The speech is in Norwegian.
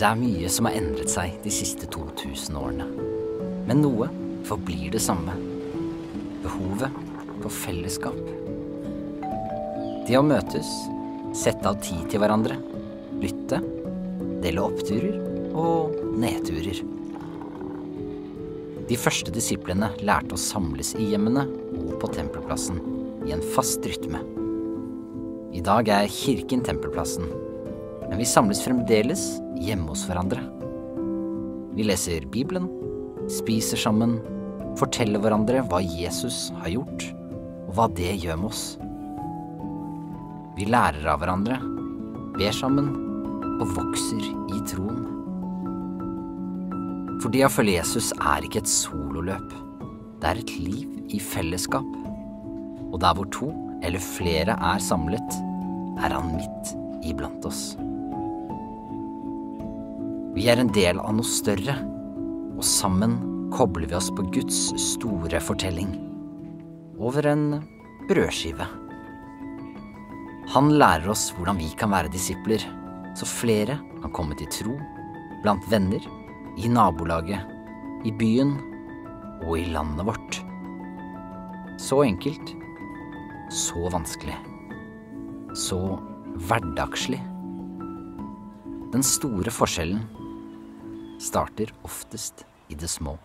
Det er mye som har endret seg de siste 2000 årene. Men noe forblir det samme. Behovet for fellesskap. Det å møtes, sette av tid til hverandre, lytte, dele oppturer og nedturer. De første disiplene lærte å samles i hjemmene og på tempelplassen i en fast rytme. I dag er kirken tempelplassen, men vi samles fremdeles hjemme hos hverandre. Vi leser Bibelen, spiser sammen, forteller hverandre hva Jesus har gjort, og hva det gjør med oss. Vi lærer av hverandre, ber sammen og vokser i troen. For det å følge Jesus er ikke et sololøp. Det er et liv i fellesskap. Og der hvor to eller flere er samlet, er han midt iblant oss. Vi er en del av noe større, og sammen kobler vi oss på Guds store fortelling. Over en brødskive. Han lærer oss hvordan vi kan være disipler, så flere kan komme til tro blant venner, i nabolaget, i byen og i landet vårt. Så enkelt, så vanskelig. Så hverdagslig. Den store forskjellen starter oftest i det små.